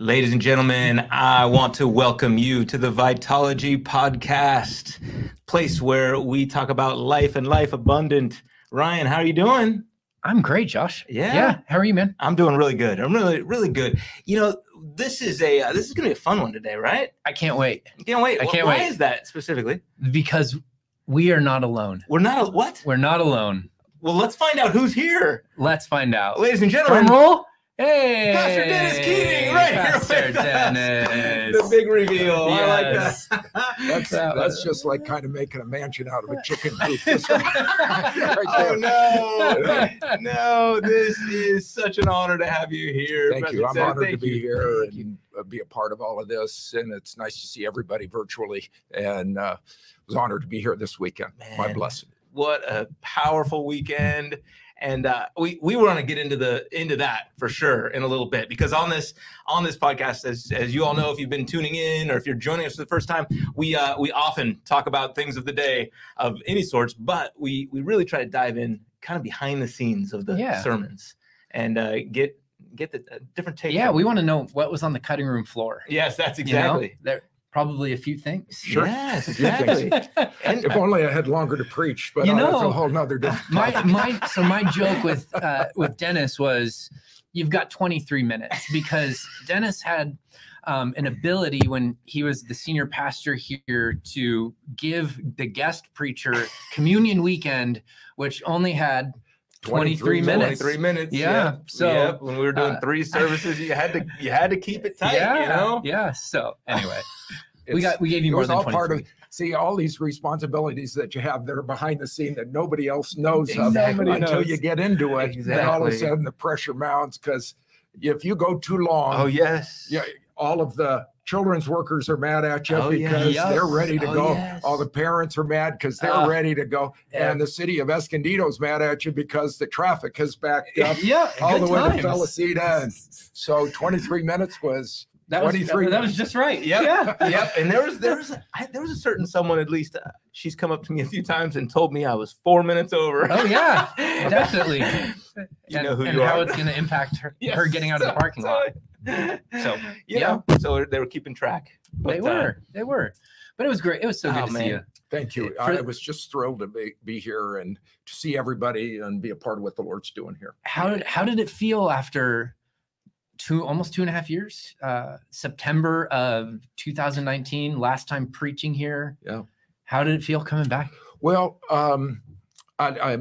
Ladies and gentlemen, I want to welcome you to the Vitalogy Podcast, place where we talk about life and life abundant. Ryan, how are you doing? I'm great, Josh. Yeah. Yeah. How are you, man? I'm doing really good. I'm really, really good. You know, this is a uh, this is gonna be a fun one today, right? I can't wait I can't wait. I can't Why wait. is that specifically? because we are not alone. We're not a, what? We're not alone. Well, let's find out who's here, Let's find out. ladies and Drum gentlemen. roll. Hey, Pastor Dennis Keating, right here Pastor with us. Dennis. The big reveal. Yes. I like that. That's That that's just like kind of making a mansion out of a chicken coop. That's right oh no, no! This is such an honor to have you here. Thank you. I'm President. honored to be you. here Thank and uh, be a part of all of this. And it's nice to see everybody virtually. And uh, was honored to be here this weekend. My blessing. What a powerful weekend! And uh, we we want to get into the into that for sure in a little bit because on this on this podcast, as as you all know, if you've been tuning in or if you're joining us for the first time, we uh, we often talk about things of the day of any sorts, but we we really try to dive in kind of behind the scenes of the Yeah. sermons and uh, get get the uh, different take. Yeah, we want to know what was on the cutting room floor. Yes, that's you know? exactly. There probably a few things. Sure. Yes, A things. exactly. And If only I had longer to preach, but You uh, that's a whole nother different my my so my joke with uh, with Dennis was you've got 23 minutes because Dennis had um, an ability when he was the senior pastor here to give the guest preacher communion weekend, which only had 23 minutes. 23 minutes. Yeah, Yep. so, Yep. when we were doing uh, three services, you had to you had to keep it tight. yeah, You know. yeah. So anyway, we got we gave you it more was than all 23. part of see all these responsibilities that you have that are behind the scene that nobody else knows of Exactly. until knows. you get into it. exactly. Then all of a sudden the pressure mounts because if you go too long, Oh yes. yeah, all of the children's workers are mad at you Oh, yeah. because Yes. they're ready to Oh, go. yes. All the parents are mad because they're Ah. ready to go. Yeah. And the city of Escondido's mad at you because the traffic has backed up yeah, all good the way times. to Felicita. And so 23 minutes was That was 23 that was just right. Yep. Yeah. Yep. And there was there was a, I, there was a certain someone at least. Uh, she's come up to me a few times and told me I was four minutes over. Oh yeah, definitely. You and, know who and you how are. it's going to impact her, Yes. her getting out of the parking lot. So yeah. know, so they were keeping track. They But, uh, were, they were, but it was great. It was so good Oh, to man. see you. Thank you. For- I was just thrilled to be, be here and to see everybody and be a part of what the Lord's doing here. How did how did it feel after two almost two and a half years? Uh, September of 2019, last time preaching here. Yeah. How did it feel coming back? Well, um, I, I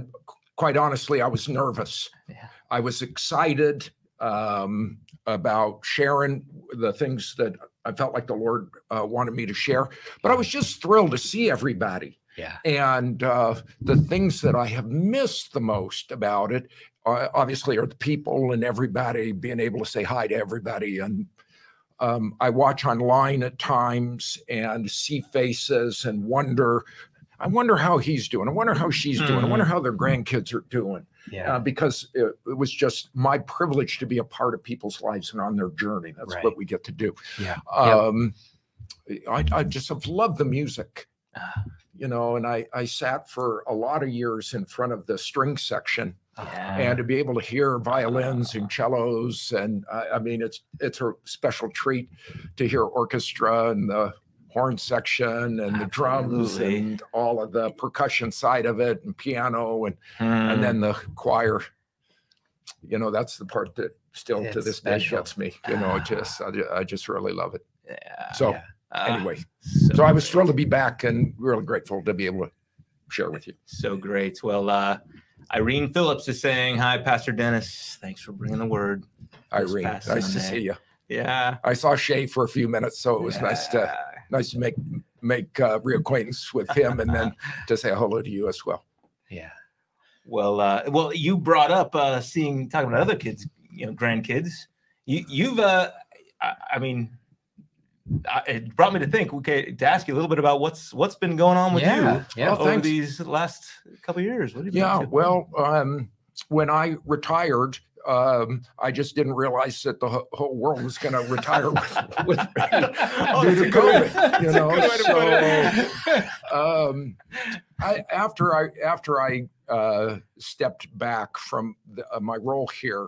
quite honestly, I was nervous. Yeah. I was excited um, about sharing the things that I felt like the Lord uh, wanted me to share, but I was just thrilled to see everybody. Yeah. And uh, the things that I have missed the most about it, uh, obviously, are the people and everybody being able to say hi to everybody. And um, I watch online at times and see faces and wonder. I wonder how he's doing. I wonder how she's doing. I wonder how their grandkids are doing. Yeah. Uh, because it, it was just my privilege to be a part of people's lives and on their journey. That's Right. what we get to do. Yeah. Um, I, I just have loved the music Ah. you know, and I, I sat for a lot of years in front of the string section Yeah. and to be able to hear violins and cellos. And I, I mean, it's, it's a special treat to hear orchestra and the horn section and the drums and all of the percussion side of it and piano and, and Hmm. then the choir. You know, that's the part that still to It's this day special. gets me, you know, just, I, I just really love it. yeah. So Yeah. Ah, anyway, so I was thrilled to be back and really grateful to be able to share with you. So great. Well, uh, Irene Phillips is saying, Hi, Pastor Dennis. Thanks for bringing the word. Irene, nice to see you. Yeah. I saw Shay for a few minutes, so it was nice to Yeah. Nice to make make uh, reacquaintance with him, and then to say hello to you as well. Yeah. Well, uh, well, you brought up uh, seeing talking about other kids, you know, grandkids. You, you've, uh, I, I mean, I, it brought me to think. Okay, to ask you a little bit about what's what's been going on with Yeah, you yeah. over thanks. these last couple of years. What have you been Yeah, up well, um, when I retired, um, I just didn't realize that the wh- whole world was going to retire with, with me Oh, due to a good COVID. You know, good way to put it. so um, I, after I after I uh, stepped back from the, uh, my role here,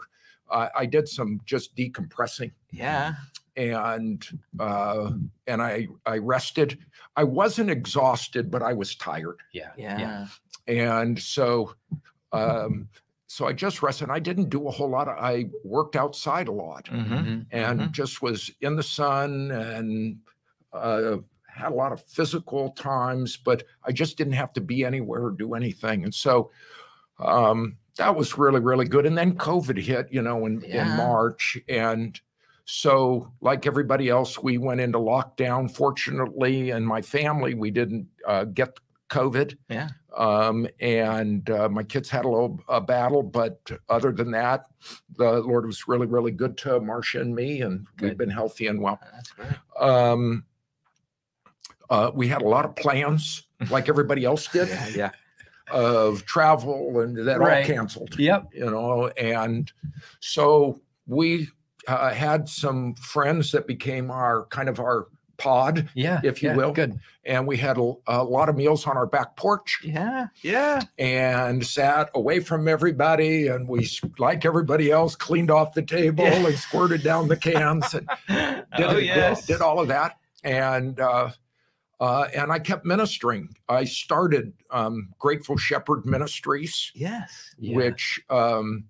uh, I did some just decompressing yeah. and uh, and I I rested. I wasn't exhausted, but I was tired, Yeah. Yeah. and so um, so I just rested. I didn't do a whole lot. Of, I worked outside a lot Mhm. Mhm. and Mhm. just was in the sun and uh, had a lot of physical times, but I just didn't have to be anywhere or do anything. And so um, that was really, really good. And then COVID hit, you know, in, Yeah. in March. And so, like everybody else, we went into lockdown. Fortunately, and my family, we didn't uh, get COVID. Yeah. Um, and uh, my kids had a little uh, battle, but other than that, the Lord was really, really good to Marcia and me, and we've been healthy and well. Um, uh, we had a lot of plans, like everybody else did, Yeah. Yeah. of travel, and that Right. all canceled. Yep. You know, and so we uh, had some friends that became our kind of our pod, Yeah. if you yeah, will. Good. and we had a, a lot of meals on our back porch Yeah. Yeah. and sat away from everybody, and we, like everybody else, cleaned off the table Yeah. and squirted down the cans and did, oh it- did- did all of that and uh, uh, and I kept ministering. I started um, Grateful Shepherd Ministries, Yes. Yeah. which um,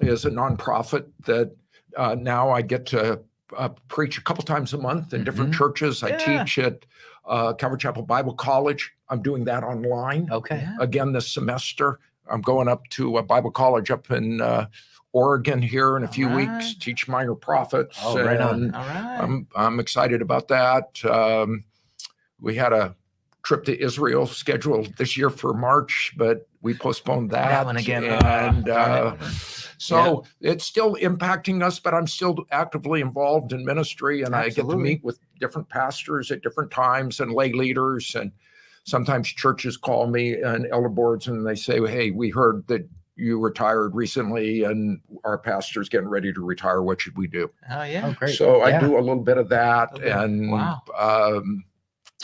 is a nonprofit that uh, now I get to uh, preach a couple times a month in different Mhm. churches. I Yeah. teach at uh, Calvary Chapel Bible College. I'm doing that online Okay. Again this semester. I'm going up to a Bible college up in uh, Oregon here in a few weeks, teach minor prophets. Oh, right on. All right. I'm I'm excited about that. Um, we had a trip to Israel scheduled this year for March, but we postponed that. that one again. And Ah, uh, darn it. so it's still impacting us, but I'm still actively involved in ministry, and I get to meet with different pastors at different times and lay leaders, and sometimes churches call me and elder boards, and they say, "Hey, we heard that." You retired recently, and our pastor's getting ready to retire. What should we do? Oh yeah. Oh, great. So I do a little bit of that, Okay. and Wow. um,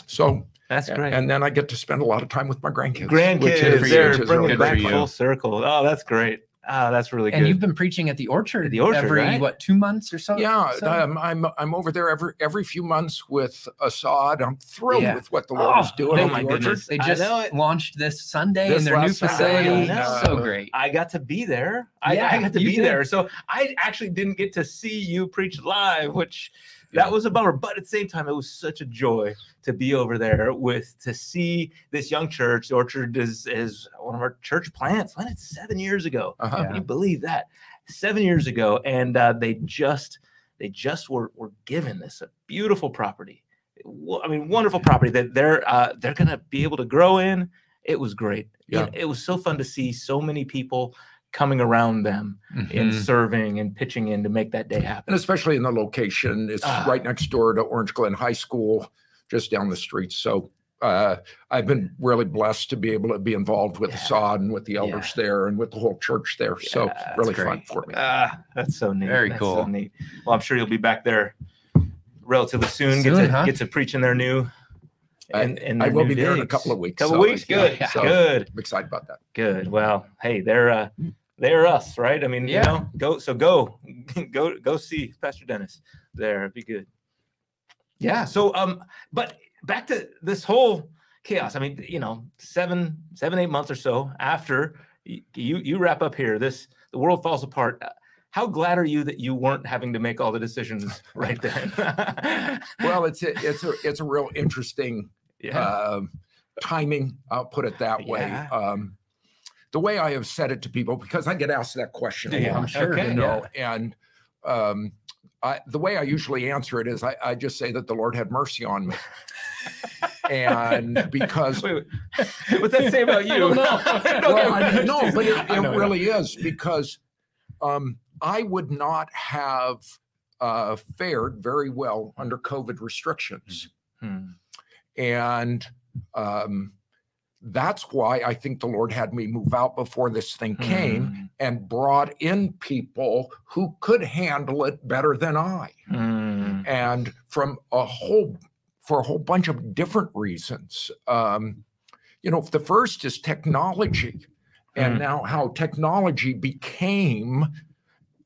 so That's great. and then I get to spend a lot of time with my grandkids. Grandkids, which is- they're which is bringing it back great. for you. full circle. Oh, that's great. Ah, that's really good. and you've been preaching at the orchard, The Orchard, every right? what two months or so? Yeah, So- um, I'm I'm over there every every few months with Assad. I'm thrilled Yeah. with what the Lord is Oh, doing. oh my the Orchard. goodness. They just launched this Sunday This in their new facility. I know. so great. I got to be there. I, Yeah, I got to be did. there. So I actually didn't get to see you preach live, which that was a bummer. But at the same time, it was such a joy to be over there with to see this young church. The Orchard is is one of our church plants planted seven years ago. Uh-huh. Yeah. Can you believe that? Seven years ago, and uh, they just they just were were given this a beautiful property. I mean, wonderful property that they're uh, they're gonna be able to grow in. It was great. Yeah. It, it was so fun to see so many people coming around them and Mhm. serving and pitching in to make that day happen. and especially in the location, it's Ah. right next door to Orange Glen High School, just down the street. So uh, I've been really blessed to be able to be involved with Yeah. Assad and with the elders there and with the whole church there. so Yeah, that's really great. fun for me. Ah, that's so neat. Very That's So cool. neat. Well, I'm sure you'll be back there relatively soon. Soon, get to huh? get to preach in their new. And, in- in I will new be there in a couple of weeks. Couple so, weeks, good, yeah. so good, I'm excited about that. good. Well, hey, they're uh, they're us, right? I mean, Yeah. you know, go so go, go go see Pastor Dennis there. It'd be good. Yeah. So um, but back to this whole chaos. I mean, you know, seven seven eight months or so after you you wrap up here, this the world falls apart. Uh, How glad are you that you weren't having to make all the decisions right then? Well, it's a, it's a it's a real interesting yeah. um, timing. I'll put it that way. Yeah. Um, the way I have said it to people, because I get asked that question a Yeah, lot, I'm sure, you yeah. know, and um, I, the way I usually answer it is I, I just say that the Lord had mercy on me. and because Wait, wait. What's that say about you? I don't know. Well, I mean, no, but it, it know, I know. really is because um, I would not have uh, fared very well under COVID restrictions. Hmm. And um, that's why I think the Lord had me move out before this thing came Hmm. and brought in people who could handle it better than I. Hmm. And from a whole, for a whole bunch of different reasons. Um, you know, the first is technology, and Mm. now how technology became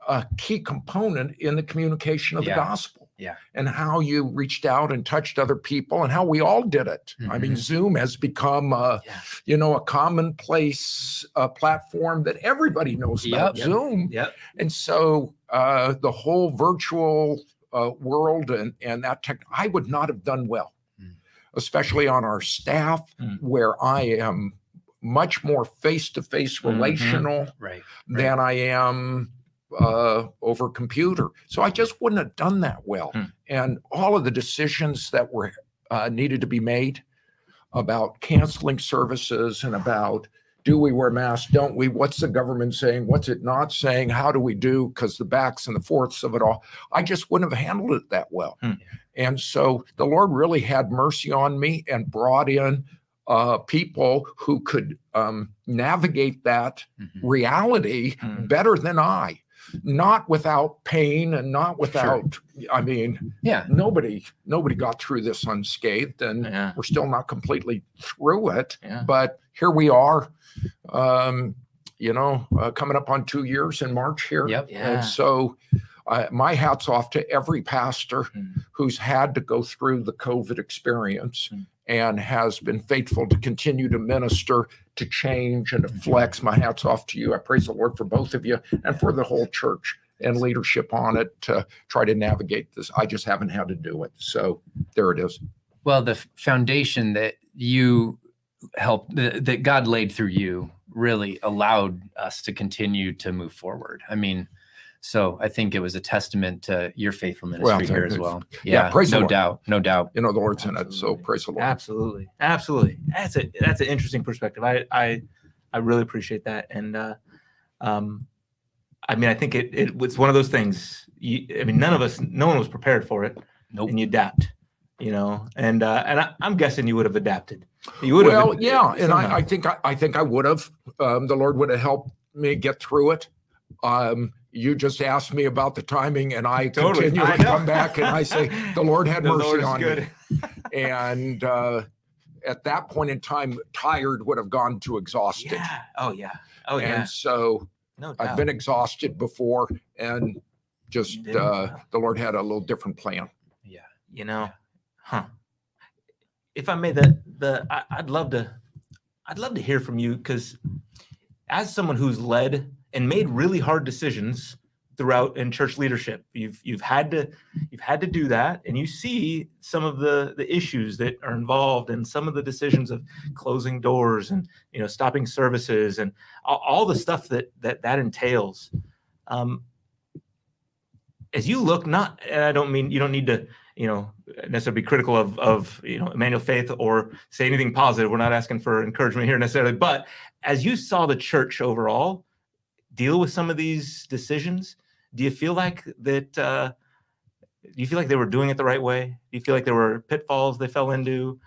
a key component in the communication of Yeah. the gospel. Yeah. And how you reached out and touched other people and how we all did it. I mean, Mhm. Zoom has become, Yeah. you know, a commonplace uh, platform that everybody knows about Yep. Zoom. Yep. And so uh, the whole virtual uh, world and, and that tech, I would not have done well, Mm. especially on our staff, Mm. where I am much more face to face Mhm. relational Right. than I am uh, over computer. So I just wouldn't have done that well. Hmm. And all of the decisions that were uh, needed to be made about canceling services and about do we wear masks? Don't we? What's the government saying? What's it not saying? How do we do? Because the backs and the fourths of it all, I just wouldn't have handled it that well. Hmm. And so the Lord really had mercy on me and brought in uh, people who could um, navigate that Mhm. reality Hmm. better than I, not without pain and not without, I mean, Yeah. nobody, nobody got through this unscathed and Yeah. we're still not completely through it, Yeah. but here we are, um, you know, uh, coming up on two years in March here. Yep. Yeah. And so uh, my hat's off to every pastor Mm. who's had to go through the COVID experience Mm. And has been faithful to continue to minister, to change, and to flex. My hat's off to you. I praise the Lord for both of you and for the whole church and leadership on it to try to navigate this. I just haven't had to do it. So there it is. Well, the foundation that you helped, that God laid through you, really allowed us to continue to move forward. I mean, so I think it was a testament to your faithful ministry here as well. Yeah, Yeah, praise the no Lord. doubt, no doubt. You know, the Lord's in it. So Absolutely. praise the Lord. Absolutely, absolutely. That's a that's an interesting perspective. I I I really appreciate that, and uh, um, I mean, I think it, it it's one of those things. You, I mean, none of us, no one was prepared for it, Nope. and you adapt. You know, and uh, and I, I'm guessing you would have adapted. You would Well, have. yeah, and. I, I think I, I think I would have. Um, the Lord would have helped me get through it. Um, you just asked me about the timing, and I Totally. continue I to come back and I say, "The Lord had The mercy Lord on good. me." And uh, at that point in time, tired would have gone to exhausted, Yeah. Oh yeah. Oh yeah. and so no. I've been exhausted before, and just uh, the Lord had a little different plan. Yeah. you know huh if i may the the I, i'd love to i'd love to hear from you because as someone who's led and made really hard decisions throughout in church leadership you've you've had to you've had to do that and you see some of the the issues that are involved and some of the decisions of closing doors and you know stopping services and all, all the stuff that that that entails um as you look not and i don't mean you don't need to you know necessarily be critical of of you know Emmanuel Faith or say anything positive. We're not asking for encouragement here necessarily, but as you saw the church overall deal with some of these decisions, do you feel like that? Uh, do you feel like they were doing it the right way? Do you feel like there were pitfalls they fell into?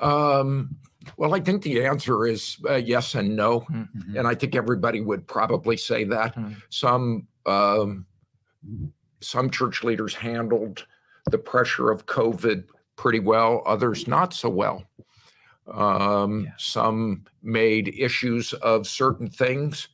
Um, well, I think the answer is uh, yes and no. Mhm. and I think everybody would probably say that. Hmm. Some um, some church leaders handled the pressure of COVID pretty well, others not so well. Um, Yeah. Some made issues of certain things.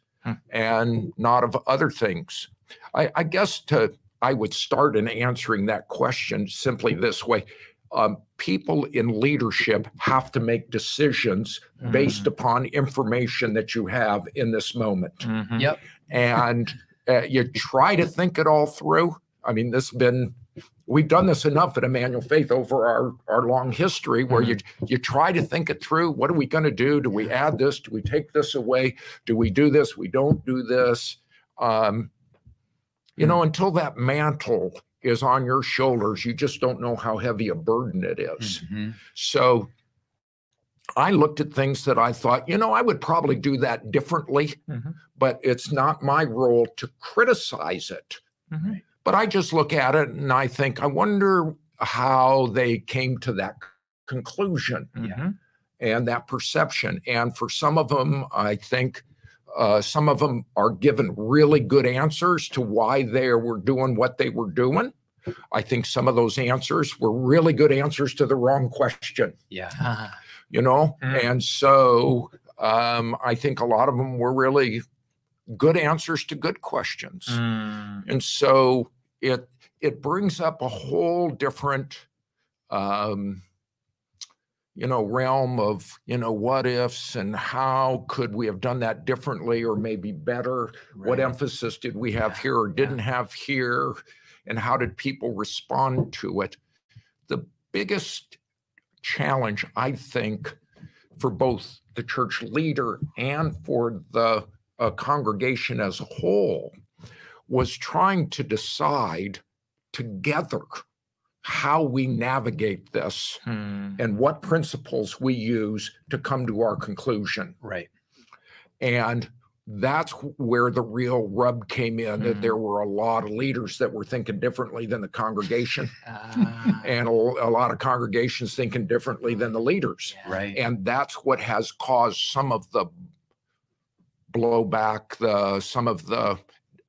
And not of other things. I, I guess to I would start in answering that question simply this way. Um, people in leadership have to make decisions based upon information that you have in this moment. Mhm. Yep. And uh, you try to think it all through. I mean, this has been, we've done this enough at Emmanuel Faith over our, our long history where you, you try to think it through. What are we going to do? Do we add this? Do we take this away? Do we do this? We don't do this. Um, you know, until that mantle is on your shoulders, you just don't know how heavy a burden it is. Mhm. So I looked at things that I thought, you know, I would probably do that differently, Mhm. but it's not my role to criticize it. Mhm. But I just look at it and I think, I wonder how they came to that conclusion Mhm. and that perception. And for some of them, I think uh, some of them are given really good answers to why they were doing what they were doing. I think some of those answers were really good answers to the wrong question Yeah. Ah, you know Mm. and so um, i think a lot of them were really good answers to good questions. Mm, and so it it brings up a whole different um, you know realm of you know what ifs and how could we have done that differently or maybe better? What emphasis did we have Yeah, here or didn't have here? And how did people respond to it? The biggest challenge i think for both the church leader and for the uh, congregation as a whole was trying to decide together how we navigate this Hmm. and what principles we use to come to our conclusion. Right. And that's where the real rub came in that Mhm. there were a lot of leaders that were thinking differently than the congregation, Ah. and a, a lot of congregations thinking differently than the leaders. Right. And that's what has caused some of the blowback, the some of the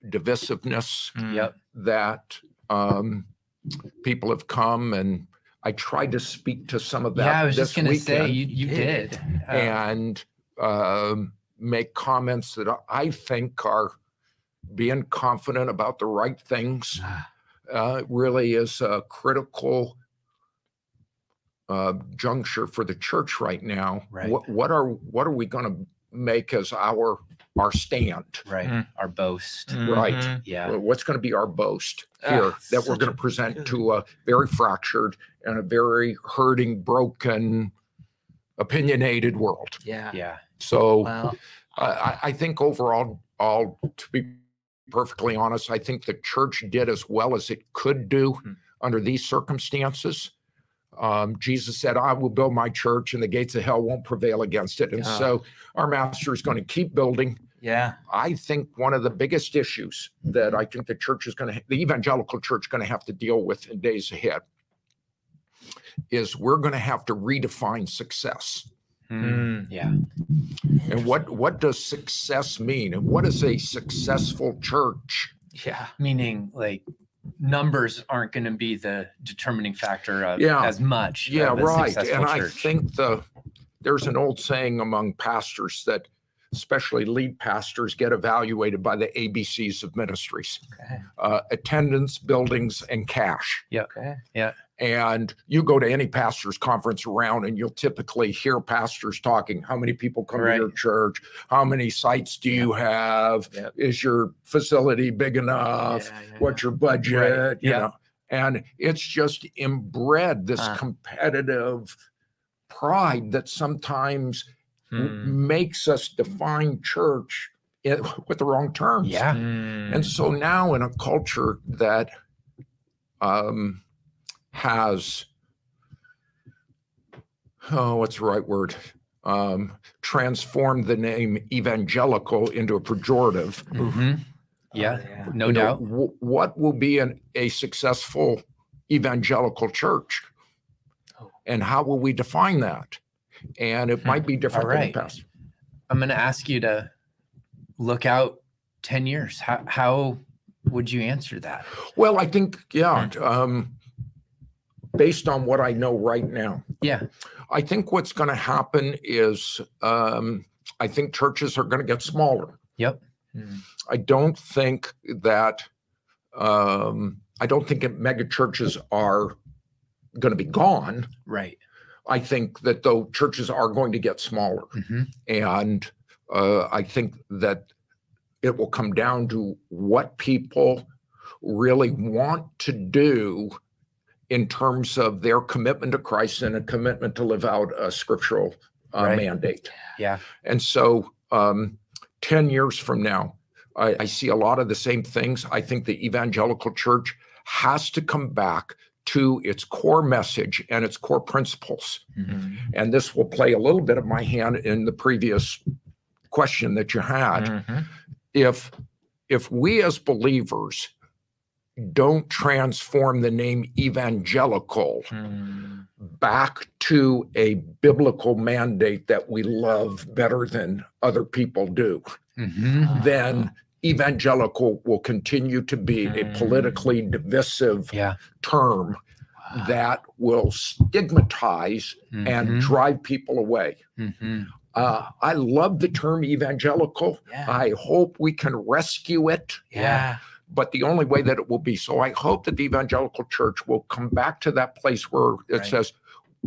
divisiveness. Yep. that um, people have come and I tried to speak to some of that. Yeah, I was just gonna say you you did. Uh, and um, make comments that I think are being confident about the right things. Ah. Uh, really is a critical uh, juncture for the church right now. Right. What, what are what are we going to make as our our stand? right. Mm. Our boast. Right. Mhm. Yeah. What's going to be our boast Ah, here that we're going to present good- to a very fractured and a very hurting, broken, opinionated world? Yeah. Yeah. So Well, I, I- I think overall, all to be perfectly honest, I think the church did as well as it could do Hmm. under these circumstances. Um, Jesus said, I will build my church and the gates of hell won't prevail against it. And Yeah. so our master is going to keep building. yeah. I think one of the biggest issues that I think the church is going to, the evangelical church, is going to have to deal with in days ahead is we're going to have to redefine success. Mm. Yeah. And what what does success mean? And what is a successful church? Yeah. Meaning like numbers aren't going to be the determining factor of Yeah. as much. Yeah, right. And I think the there's an old saying among pastors that especially lead pastors get evaluated by the ABCs of ministries. Okay. Uh, attendance, buildings, and cash. Yeah, okay. And you go to any pastor's conference around and you'll typically hear pastors talking. How many people come Right. to your church? How many sites do you have? Yep. Is your facility big enough? Yeah, yeah, What's your budget? You Yeah. know, and it's just inbred this Uh. competitive pride that sometimes w- Hmm. makes us define church i- with the wrong terms. Yeah. Hmm. And so now in a culture that um, has, oh, what's the right word? Um, transformed the name evangelical into a pejorative. Mhm. Oh, Yeah. No you know, doubt. what will be an, a successful evangelical church? Oh. And how will we define that? And it Hmm. might be different than right. the past. I'm going to ask you to look out 10 years. How, how would you answer that? Well, I think, yeah, um, based on what I know right now, Yeah. I think what's going to happen is um, I think churches are going to get smaller. Yep. Hmm. I don't think that um, I don't think mega churches are going to be gone. Right. I think that though churches are going to get smaller, hmm and uh, I think that it will come down to what people really want to do in terms of their commitment to Christ and a commitment to live out a scriptural uh, Right. mandate. Yeah. And so, um, 10 years from now, I, I see a lot of the same things. I think the evangelical church has to come back to its core message and its core principles. Hmm. And this will play a little bit of my hand in the previous question that you had. Mhm. If if we as believers don't transform the name evangelical Hmm. back to a biblical mandate that we love better than other people do, hmm then evangelical will continue to be a Mm. politically divisive Yeah. term Wow. that will stigmatize and Mhm. drive people away. Mhm. Uh, I love the term evangelical. Yeah. I hope we can rescue it yeah. But the only way that it will be. So I hope that the evangelical church will come back to that place where it Right. says,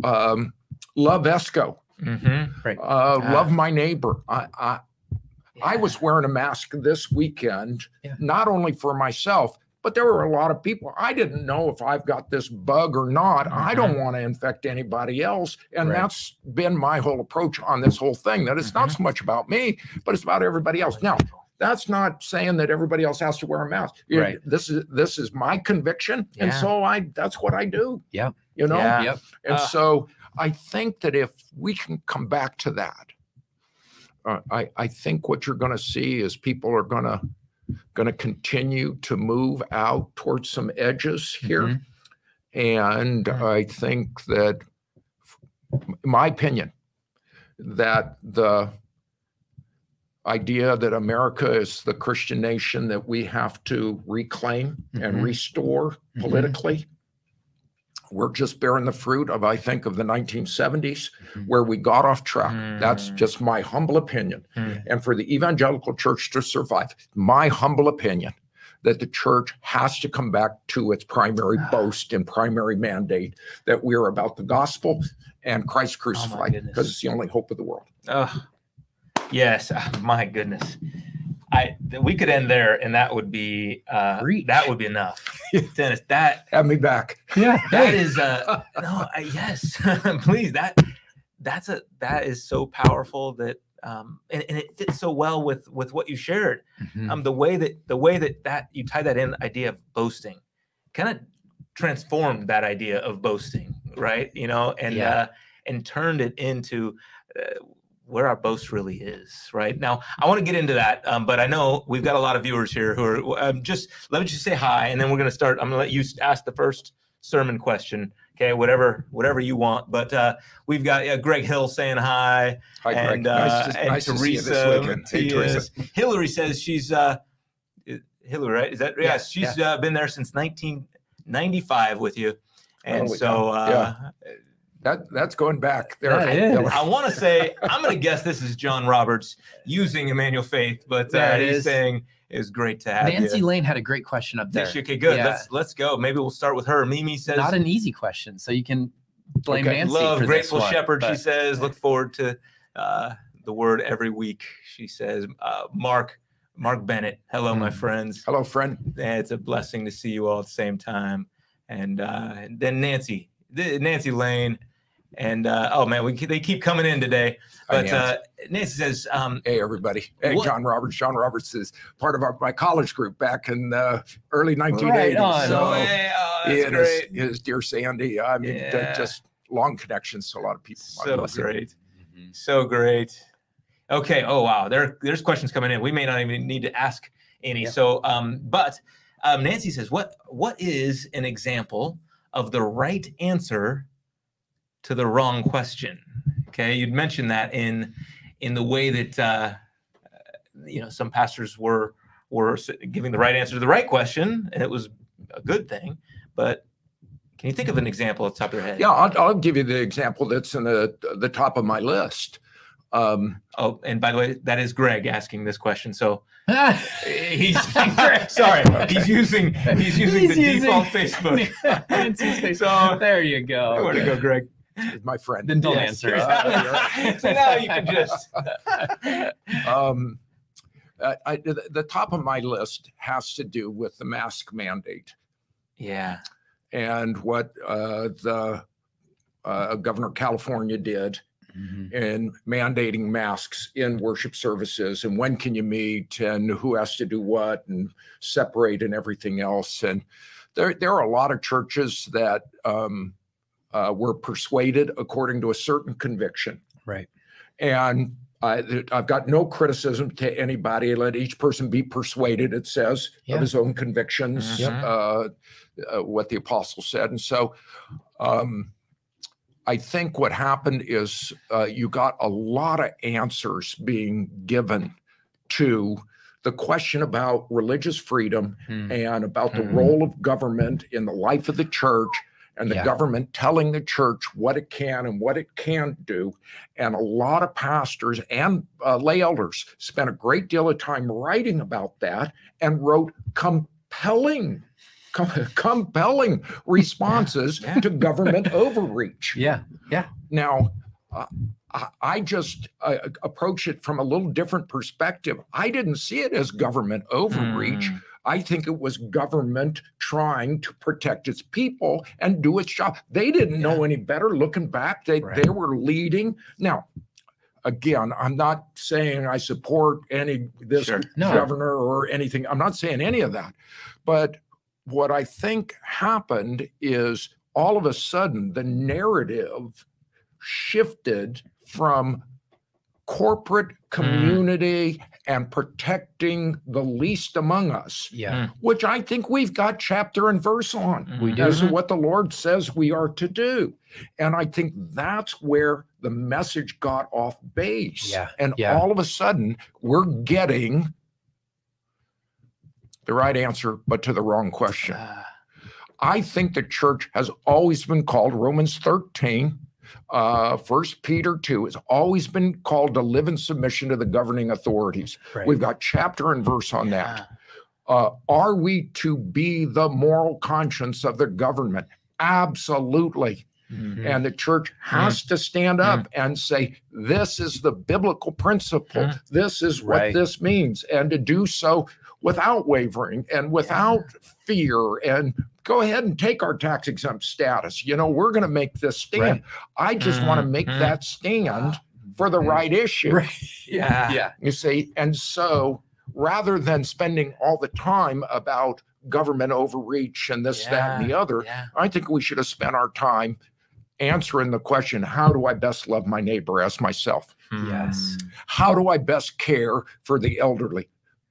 um, "Love Esco, Mm-hmm. Right. uh, Ah. love my neighbor." I, I I was wearing a mask this weekend, Yeah. not only for myself, but there were a lot of people. I didn't know if I've got this bug or not. I don't want to infect anybody else. And Right. that's been my whole approach on this whole thing that it's not so much about me, but it's about everybody else. Now, that's not saying that everybody else has to wear a mask. You- Right. This is this is my conviction. And so I that's what I do. Yep. You know? Yeah. Yep. And Uh, so I think that if we can come back to that, uh, I, I think what you're going to see is people are going to going to continue to move out towards some edges here. Mhm. And Mhm. I think that, in my opinion, that the idea that America is the Christian nation that we have to reclaim and Mhm. restore Mhm. politically. We're just bearing the fruit of, I think, of the 1970s, Mhm. where we got off track. That's Mm. just my humble opinion. Mm. And for the evangelical church to survive, my humble opinion that the church has to come back to its primary Ah. boast and primary mandate that we're about the gospel and Christ crucified goodness. because it's the only hope of the world. Oh, yes. My goodness. I we could end there, and that would be uh, Preach. that would be enough. Dennis, that Have me back. Yeah. that is uh no, I, yes, please. That that's a that is so powerful that um and, and it fits so well with with what you shared. Mhm. Um, the way that the way that that you tie that in idea of boasting, kind of transformed that idea of boasting, right? You know, and Yeah. uh, and turned it into uh, where our boast really is, right? Now, I want to get into that, um, but I know we've got a lot of viewers here who are um, just let me just say hi, and then we're going to start. I'm going to let you ask the first sermon question, okay? Whatever, whatever you want. But uh, we've got uh, Greg Hill saying hi, Hi, Greg. and uh, nice to, and nice to see you Teresa. this weekend. Hey, Teresa. Hillary says she's uh, Hillary, right? Is that Yeah, yes? She's uh, been there since 1995 with you, and Holy so cow. That, that's going back there. That is. I want to say I'm going to guess this is John Roberts using Emmanuel Faith, but uh, it he's is. saying it's great to have Nancy you. Lane had a great question up there. Nancy, Okay, good. Yeah. Let's let's go. Maybe we'll start with her. Mimi says, Not an easy question, so you can blame Okay. Nancy "Love for Grateful this one, Shepherd." She but- says, "Look forward to uh, the word every week." She says, uh, "Mark, Mark Bennett, hello, my Mm. friends. Hello, friend. It's a blessing to see you all at the same time." And, uh, and then Nancy, Nancy Lane, and uh, oh man, we they keep coming in today. But Nancy. uh, Nancy says, um, Hey, everybody. Hey, What- John Roberts. John Roberts is part of our, my college group back in the early 1980s. Right on. So "No way, oh, he that's and his, great, his dear Sandy. I mean, Yeah. just long connections to a lot of people. So bless him. great." Mhm. So great. Okay. Oh wow. There, there's questions coming in. We may not even need to ask any. Yep. So, um, but um, Nancy says, "What what is an example of the right answer to the wrong question?" Okay, you'd mentioned that in in the way that uh, you know some pastors were were giving the right answer to the right question, and it was a good thing. But can you think of an example at the top of your head? Yeah, I'll, I'll give you the example that's in the, the top of my list. Um, Oh, and by the way, that is Greg asking this question. So He's sorry. He's using he's using He's the using- default Facebook. So there you go. where to go, Greg? Is my friend. Then don't Yes, answer. yes. it. so now you can just Um, uh, I, the, the top of my list has to do with the mask mandate yeah. and what uh, the uh, Governor of California did Mhm. in mandating masks in worship services and when can you meet and who has to do what and separate and everything else. And there, there are a lot of churches that um, uh, were persuaded according to a certain conviction. Right. And I, I've got no criticism to anybody. Let each person be persuaded, it says, Yeah. of his own convictions, Yep. uh, uh, what the apostle said. And so um, I think what happened is uh, you got a lot of answers being given to the question about religious freedom Hmm. and about the Mhm. role of government in the life of the church and the Yeah. government telling the church what it can and what it can't do. And a lot of pastors and uh, lay elders spent a great deal of time writing about that and wrote compelling, com- compelling responses yeah. to government overreach. Yeah. Yeah. Now, uh, I, I just uh, approach it from a little different perspective. I didn't see it as government overreach. Mm. I think it was government trying to protect its people and do its job. They didn't know any better. Looking back, they Right. they were leading. Now, again, I'm not saying I support any this Sure. No. governor or anything. I'm not saying any of that. But what I think happened is all of a sudden the narrative shifted from corporate community and protecting the least among us, Yeah. which I think we've got chapter and verse on. We Mhm. do. This is what the Lord says we are to do. And I think that's where the message got off base. Yeah, And yeah. all of a sudden, we're getting the right answer, but to the wrong question. Ah, I think the church has always been called Romans 13, uh, First Peter 2 has always been called to live in submission to the governing authorities. Right. We've got chapter and verse on that. Uh, are we to be the moral conscience of the government? Absolutely. Mhm. And the church has to stand up and say, this is the biblical principle. Mhm. This is what Right. this means. And to do so without wavering and without fear. And go ahead and take our tax exempt status. You know, we're going to make this stand. Right. I just want to make that stand for the Mhm. right issue. Right. Yeah. Yeah. You see, and so rather than spending all the time about government overreach and this, that, and the other, Yeah. I think we should have spent our time answering the question how do I best love my neighbor as myself? Yes. How do I best care for the elderly?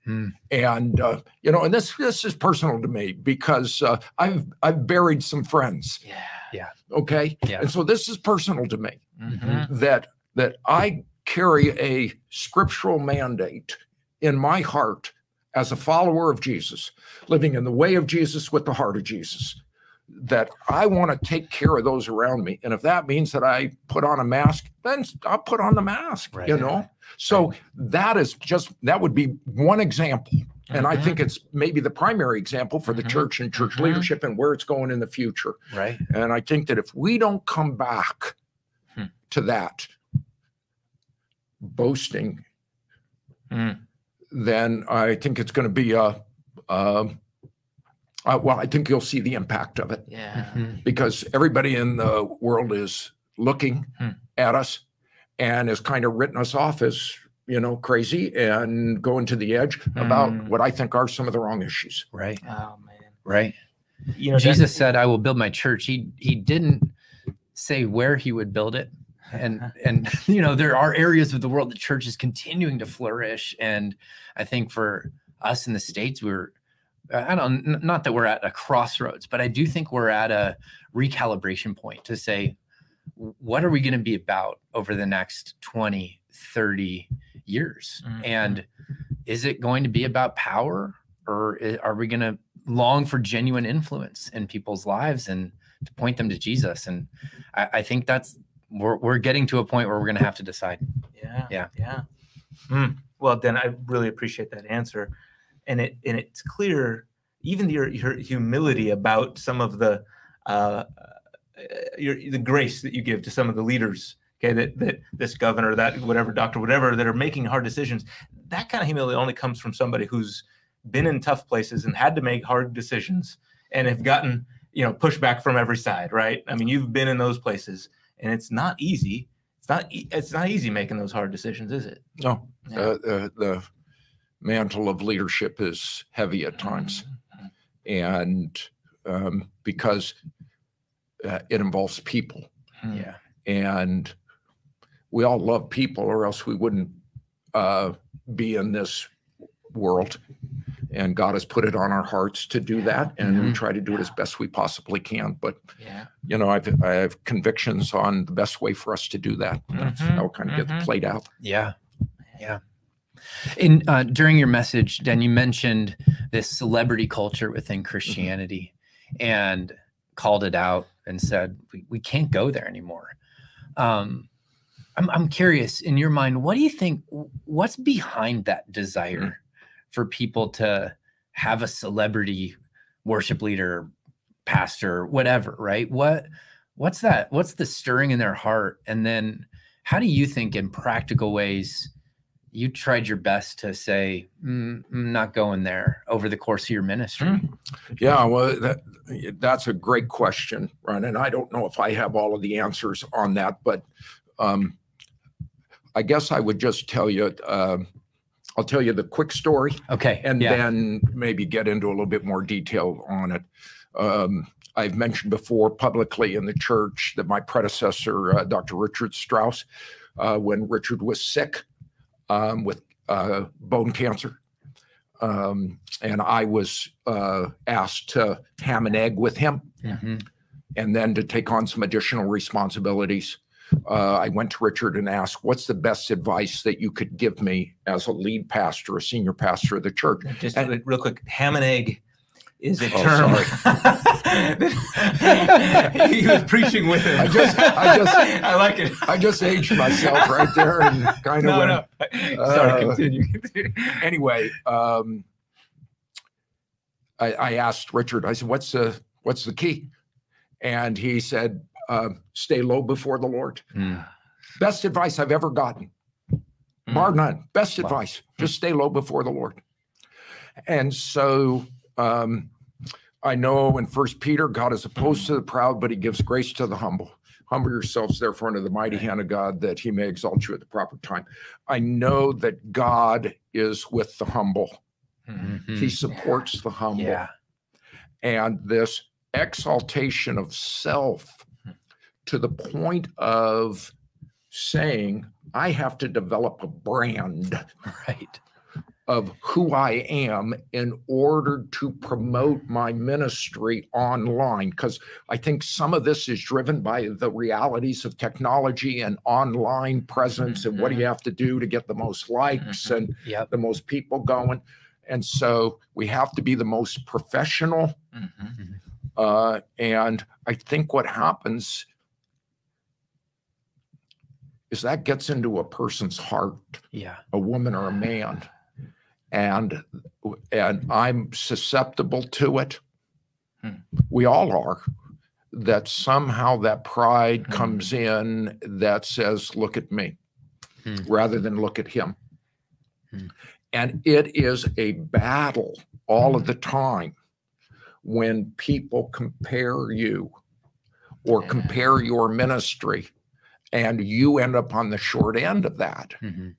Hmm. And uh, you know, and this this is personal to me because uh, I've I've buried some friends. Yeah. Yeah. Okay, Yeah. and so this is personal to me Mhm. that that I carry a scriptural mandate in my heart as a follower of Jesus, living in the way of Jesus with the heart of Jesus. That I want to take care of those around me, and if that means that I put on a mask, then I'll put on the mask. Right. You know, so that is just that would be one example, and I Mhm. think it's maybe the primary example for the Mhm. church and church Mhm. leadership and where it's going in the future. Right. And I think that if we don't come back Hmm. to that boasting, Hmm. then I think it's going to be a, um uh, well, I think you'll see the impact of it Yeah. Mhm. because everybody in the world is looking Hmm. at us and has kind of written us off as, you know, crazy and going to the edge about Hmm. what I think are some of the wrong issues. Right. Oh man. Right. You know, Jesus said, "I will build my church." He he didn't say where he would build it, and and you know there are areas of the world the church is continuing to flourish, and I think for us in the states, we're I don't n- not that we're at a crossroads, but I do think we're at a recalibration point to say, what are we going to be about over the next 20, 30 years, Mhm. and is it going to be about power, or are we going to long for genuine influence in people's lives and to point them to Jesus. And I, I think that's we're we're getting to a point where we're gonna have to decide. Yeah. Yeah. Yeah. Mm. Well, then I really appreciate that answer, and it and it's clear even your your humility about some of the uh, your the grace that you give to some of the leaders. Okay, that that this governor, that whatever doctor, whatever, that are making hard decisions. That kind of humility only comes from somebody who's been in tough places and had to make hard decisions and have gotten you know pushback from every side. Right? I mean, you've been in those places, and it's not easy it's not e- it's not easy making those hard decisions, is it? No, Yeah. uh, uh, the mantle of leadership is heavy at times. and um, because uh, it involves people Mm. Yeah. and we all love people or else we wouldn't uh, be in this world and god has put it on our hearts to do that and we Mhm. try to do it as best we possibly can but Yeah. you know I've, i have convictions on the best way for us to do that that's Mhm, how it kind of mhm. gets played out Yeah. Yeah. In uh, during your message, Dan, you mentioned this celebrity culture within Christianity and called it out and said we, we can't go there anymore. Um, I'm, I'm curious, in your mind, what do you think? What's behind that desire for people to have a celebrity worship leader, pastor, whatever, right? What what's that? What's the stirring in their heart? And then how do you think in practical ways you tried your best to say, mm, I'm not going there over the course of your ministry? Mm. Yeah, well, that, that's a great question, Ron. And I don't know if I have all of the answers on that, but um, I guess I would just tell you. Uh, I'll tell you the quick story, Okay. and yeah. then maybe get into a little bit more detail on it. Um, I've mentioned before publicly in the church that my predecessor, uh, Dr. Richard Strauss, uh, when Richard was sick um, with uh, bone cancer, um, and I was uh, asked to ham and egg with him Mhm. and then to take on some additional responsibilities. Uh, I went to Richard and asked, What's the best advice that you could give me as a lead pastor, a senior pastor of the church? Just And- real quick, ham and egg is a Oh, term. he was preaching with him. I just- I just- I like it. I just aged myself right there and kind of No, went. no. Sorry, uh, continue. continue. Anyway, um, I, I asked Richard, I said, What's the, what's the key? And he said, uh, Stay low before the Lord. Mm. Best advice I've ever gotten. Mm. bar none. Best Wow. advice: just stay low before the Lord. And so um, I know in First Peter, God is opposed to the proud, but He gives grace to the humble. Humble yourselves, therefore, under the mighty hand of God, that He may exalt you at the proper time. I know that God is with the humble. Mhm. He supports the humble, Yeah. and this exaltation of self to the point of saying, "I have to develop a brand." Right. Of who I am in order to promote my ministry online. Because I think some of this is driven by the realities of technology and online presence and what do you have to do to get the most likes Mhm. and Yep. the most people going. And so we have to be the most professional. Mhm. Uh, and I think what happens is that gets into a person's heart Yeah. a woman or a man and and i'm susceptible to it Hmm. we all are that somehow that pride Hmm. comes in that says look at me Hmm. rather than look at him Hmm. and it is a battle all of the time when people compare you or Yeah. compare your ministry and you end up on the short end of that Mhm.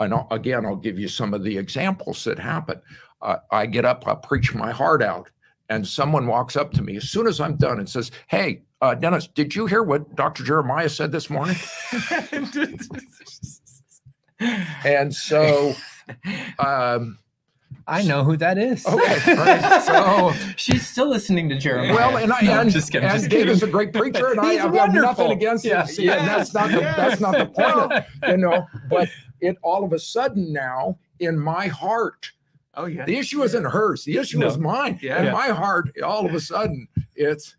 And I'll, again, I'll give you some of the examples that happen. Uh, I get up, I preach my heart out, and someone walks up to me as soon as I'm done and says, "Hey, uh, Dennis, did you hear what Dr. Jeremiah said this morning?" And so, um, I know who that is. okay, all right, so She's still listening to Jeremiah. well, and I No, and, just kidding, and just Dave kidding. is a great preacher, and I have nothing against Yeah, him. See, and that's not the that's not the point of you know. But it all of a sudden now in my heart Oh yeah. The issue isn't hers. The issue No. is mine. Yeah. In my heart, all of a sudden, it's,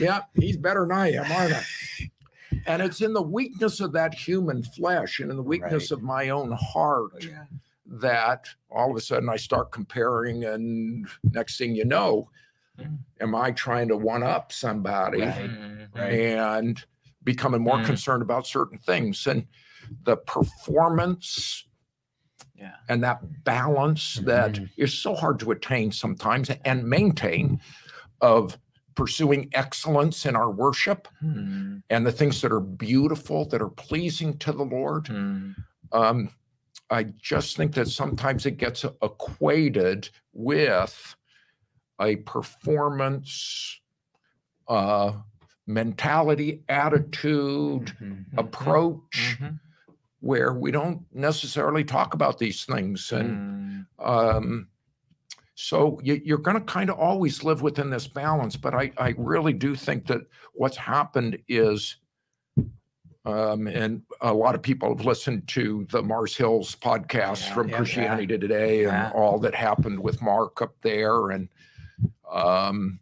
yeah, he's better than I am, aren't I? And it's in the weakness of that human flesh and in the weakness of my own heart Yeah. that all of a sudden I start comparing. And next thing you know, Mm. am I trying to one up somebody. Right. and becoming more Mm. concerned about certain things? And the performance Yeah. and that balance that Mhm. is so hard to attain sometimes and maintain of pursuing excellence in our worship Mhm. and the things that are beautiful that are pleasing to the lord Mhm. um, i just think that sometimes it gets equated with a performance uh, mentality attitude Mhm. approach Mhm. Where we don't necessarily talk about these things and Mhm. um, so you, you're going to kind of always live within this balance but I, I really do think that what's happened is um, and a lot of people have listened to the mars hills podcast Yeah, from yeah, christianity today and Yeah. all that happened with mark up there and um,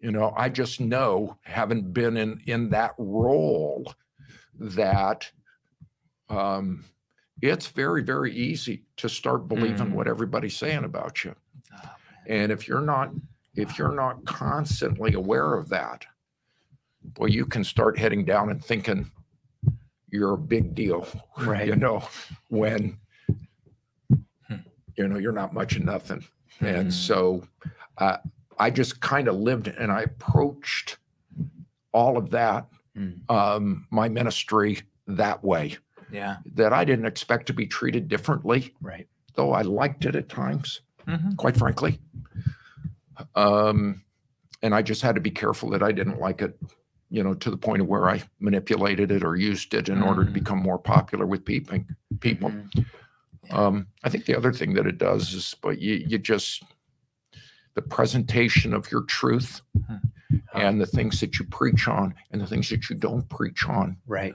you know i just know having been in in that role that um, it's very, very easy to start believing Mm. what everybody's saying about you. Oh, And if you're not, if you're not constantly aware of that, well, you can start heading down and thinking you're a big deal, Right. you know, when Hmm. you know you're not much of nothing. Hmm. And so uh, I just kind of lived and I approached all of that, Mm. um, my ministry that way, Yeah. that I didn't expect to be treated differently, Right. though I liked it at times, Mhm. quite frankly. Um, and I just had to be careful that I didn't like it, you know, to the point of where I manipulated it or used it in order to Mm. become more popular with people. People. Mhm. Yeah. Um, I think the other thing that it does is, but you, you just, the presentation of your truth Hmm. and the things that you preach on and the things that you don't preach on Right.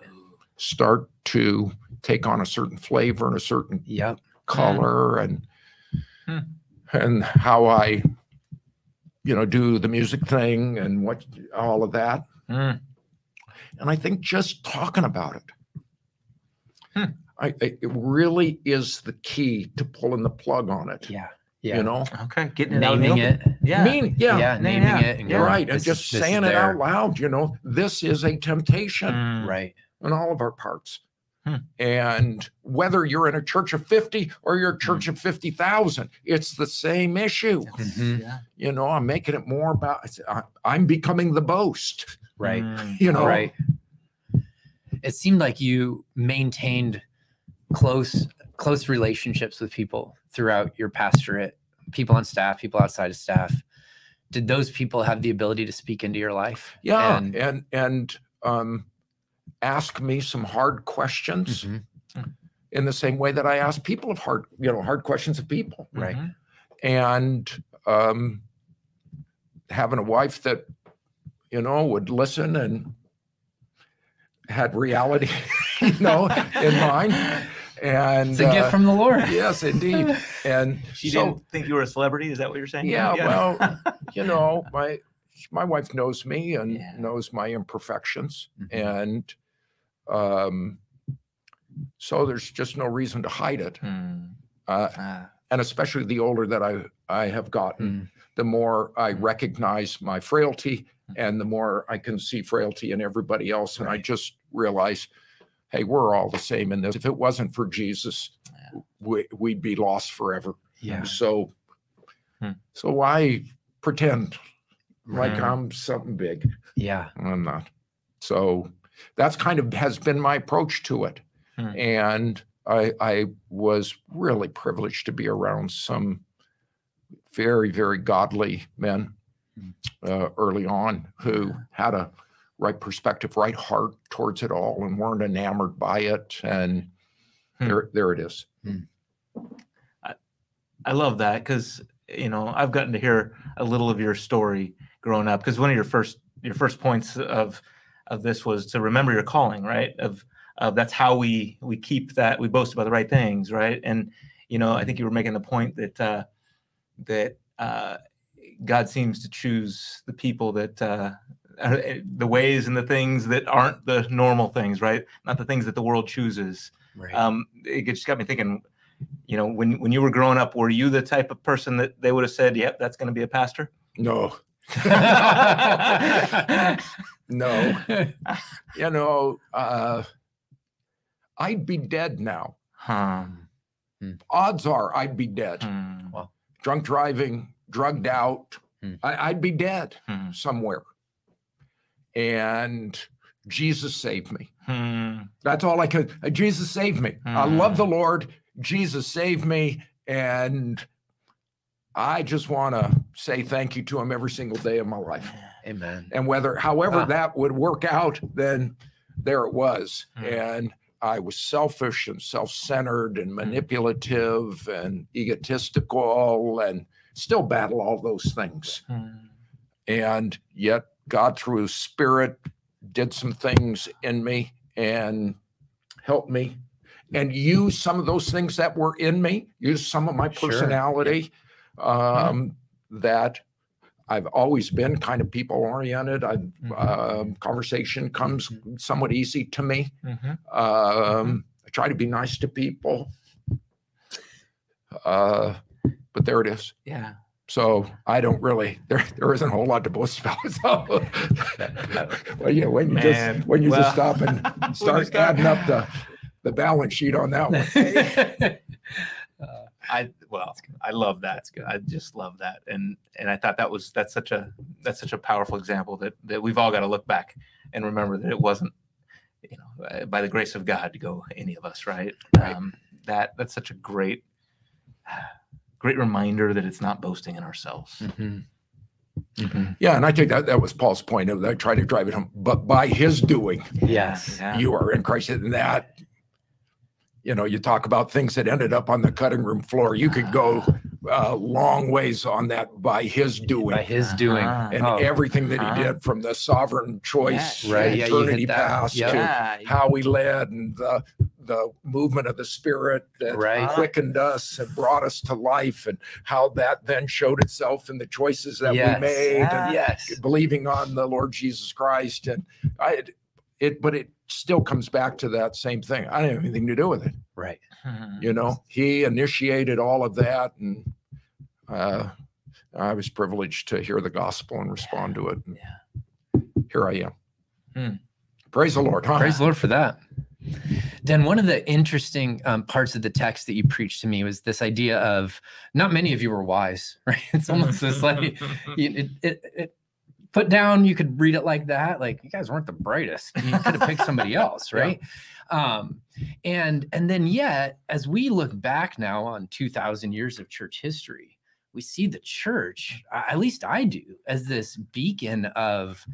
Start to take on a certain flavor and a certain Yep. color and Hmm. and how I, you know, do the music thing and what all of that. Mm. And I think just talking about it, Hmm. I, I- it really is the key to pulling the plug on it. Yeah. Yeah. You know, Okay. Getting it out in the naming open. it. Yeah. mean, yeah, Yeah. yeah, naming yeah. it. And Yeah. going, right, and just saying it there." out loud. You know, this is a temptation Mm. Right. On all of our parts. Hmm. And whether you're in a church of 50 or you're a church of 50,000, it's the same issue. Mhm. Yeah. You know, I'm making it more about, I- I'm becoming the boast, Right. Mm. you know? Right. It seemed like you maintained close close relationships with people throughout your pastorate, people on staff, people outside of staff. Did those people have the ability to speak into your life? Yeah. And- And, and, um, ask me some hard questions Mhm. in the same way that I ask people of hard, you know, hard questions of people. Right. Mhm. and um, having a wife that you know would listen and had reality you know in mind and It's a gift uh, from the Lord. yes indeed and She so didn't think you were a celebrity. Is that what you're saying? yeah, well you know my my wife knows me and Yeah. knows my imperfections Mhm. and um so there's just no reason to hide it Mm. uh, Ah. and especially the older that i i have gotten Mm. the more I Mm. recognize my frailty Mm. and the more I can see frailty in everybody else. And I just realize, hey, we're all the same in this. If it wasn't for Jesus, we, we'd be lost forever. Yeah. So, Hmm. so why pretend like I'm something big? Yeah. I'm not. So that's kind of has been my approach to it. Hmm. And I, I was really privileged to be around some very, very godly men Mm. uh, early on who had a right perspective, right heart towards it all and weren't enamored by it. And Hmm. there, there it is. I love that because you know I've gotten to hear a little of your story growing up because one of your first your first points of of this was to remember your calling, right? Of of that's how we we keep that we boast about the right things, right? And you know I think you were making the point that uh, that uh, God seems to choose the people that. Uh, uh, the ways and the things that aren't the normal things, right? Not the things that the world chooses. Right. um, it just got me thinking. You know, when when you were growing up, were you the type of person that they would have said, "Yep, that's going to be a pastor"? No, no. You know, uh, I'd be dead now. Huh. Odds are I'd be dead. Hmm. Drunk driving, drugged out. Hmm. I, I'd be dead Hmm. somewhere. And Jesus saved me. Hmm. That's all I could. uh, Jesus saved me. I love the Lord. Jesus saved me. And I just want to say thank you to him every single day of my life. Amen. And whether, however, Ah. that would work out, then there it was. Hmm. And I was selfish and self centered and manipulative and egotistical and still battle all those things. Hmm. And yet, God, through His Spirit, did some things in me and helped me and use some of those things that were in me, use some of my Sure. Personality um, that I've always been kind of people oriented. I Mhm. um, conversation comes somewhat easy to me. Mhm. Um, I try to be nice to people. Uh, but there it is. Yeah. So I don't really there there isn't a whole lot to boast about. So well, yeah, when you Man, just when you well, just stop and start start- adding up the the balance sheet on that one. I well, I love that. I just love that, and and I thought that was that's such a that's such a powerful example that that we've all got to look back and remember that it wasn't, you know, uh, by the grace of God to go any of us, right? Right. Um, that that's such a great, great reminder that it's not boasting in ourselves. Mhm. Mhm. Yeah, and I think that that was Paul's point. Of I tried to drive it home, but by his doing, Yes. Yeah. you are in Christ, and that. You know, you talk about things that ended up on the cutting room floor. You could go a long ways on that by his doing. By his doing. Uh-huh. and Oh, everything that uh-huh. he did from the sovereign choice, Yeah, right, yeah, you hit eternity that. past Yep. to Yeah. how he led and the the movement of the spirit that Right. quickened us and brought us to life and how that then showed itself in the choices that Yes. we made Yeah. and Yes. believing on the Lord Jesus Christ and I it but it still comes back to that same thing. I didn't have anything to do with it. Right. Mhm. You know, he initiated all of that and uh I was privileged to hear the gospel and respond to it. And Here I am. Hmm. Praise the Lord. Huh? Praise the Lord for that. Then one of the interesting um, parts of the text that you preached to me was this idea of not many of you were wise, right? It's almost this like it, it, it put down. You could read it like that, like you guys weren't the brightest. You could have picked somebody else, Yeah. right? Um, and and then yet, as we look back now on two thousand years of church history, we see the church, at least I do, as this beacon of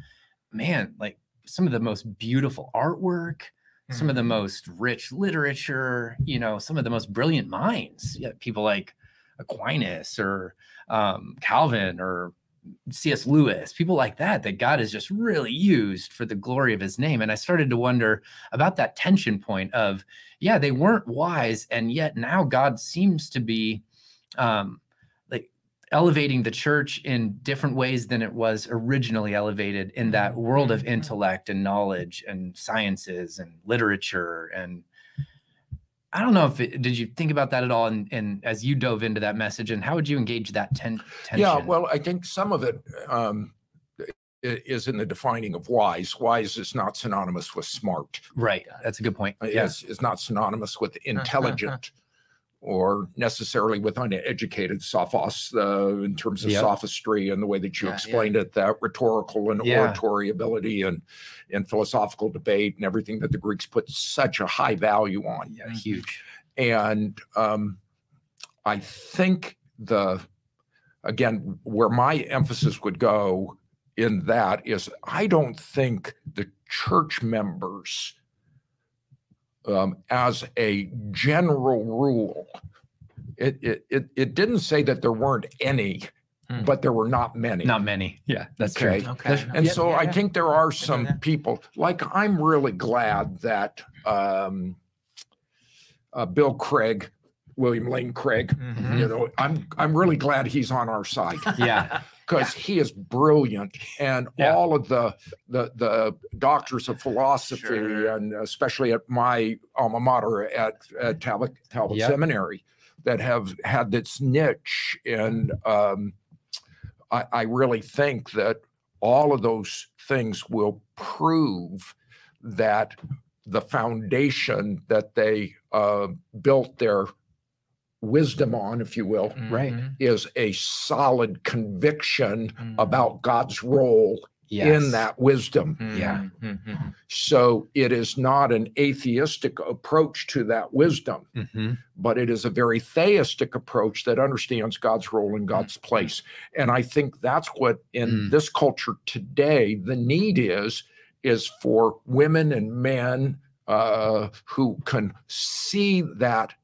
man, like some of the most beautiful artwork, some of the most rich literature, you know, some of the most brilliant minds. Yeah, people like Aquinas or um, Calvin or C.S. Lewis, people like that, that God has just really used for the glory of his name. And I started to wonder about that tension point of, yeah, they weren't wise. And yet now God seems to be um, like elevating the church in different ways than it was originally elevated in that world of Mhm. intellect and knowledge and sciences and literature and I don't know if it, did you think about that at all and, and as you dove into that message and how would you engage that ten, tension? Yeah, well, I think some of it um, is in the defining of wise. Wise is not synonymous with smart. right. That's a good point. Yes, Yeah. Is is not synonymous with intelligent or necessarily with uneducated sophos uh, in terms of Yep. sophistry and the way that you Yeah, yeah. explained it, that rhetorical and Yeah. oratory ability and and philosophical debate and everything that the Greeks put such a high value on. Yeah, huge. and um, I think the again where my emphasis would go in that is I don't think the church members, um, as a general rule, it, it it it didn't say that there weren't any, Hmm. but there were not many. Not many. Yeah, that's Okay. true. Okay. There's- And Yeah, so yeah, I yeah. think there are do some that. people like I'm really glad that um, uh, Bill Craig, William Lane Craig, Mhm. you know, I'm I'm really glad he's on our side Yeah. Because he is brilliant, and Yeah. all of the the the doctors of philosophy, Sure. and especially at my alma mater at, at Talbot Talbot Yep. Seminary, that have had this niche, and um, I, I really think that all of those things will prove that the foundation that they uh, built their wisdom on, if you will, Right. Mhm. is a solid conviction Mhm. about God's role Yes. in that wisdom. Yeah. Mhm. So it is not an atheistic approach to that wisdom, Mhm. but it is a very theistic approach that understands God's role and God's place. And I think that's what in Mm. this culture today the need is is for women and men uh, who can see that